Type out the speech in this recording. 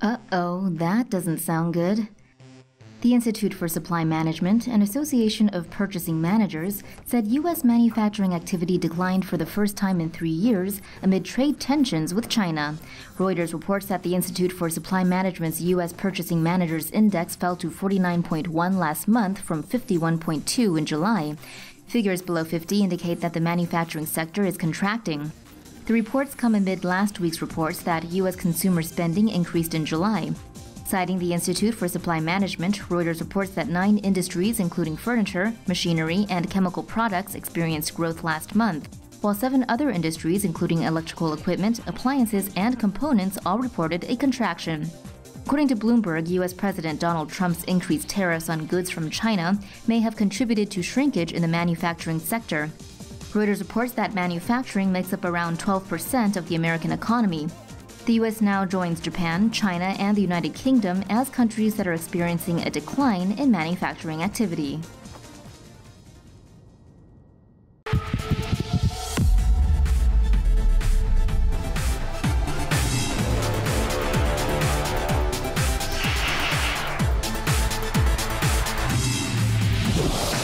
Uh oh, that doesn't sound good. The Institute for Supply Management, an association of purchasing managers, said U.S. manufacturing activity declined for the first time in three years amid trade tensions with China. Reuters reports that the Institute for Supply Management's U.S. Purchasing Managers Index fell to 49.1 last month from 51.2 in July. Figures below 50 indicate that the manufacturing sector is contracting. The reports come amid last week's reports that U.S. consumer spending increased in July. Citing the Institute for Supply Management, Reuters reports that nine industries, including furniture, machinery, and chemical products, experienced growth last month, while seven other industries, including electrical equipment, appliances, and components, all reported a contraction. According to Bloomberg, U.S. President Donald Trump's increased tariffs on goods from China may have contributed to shrinkage in the manufacturing sector. Reuters reports that manufacturing makes up around 12% of the American economy. The U.S. now joins Japan, China, and the United Kingdom as countries that are experiencing a decline in manufacturing activity. you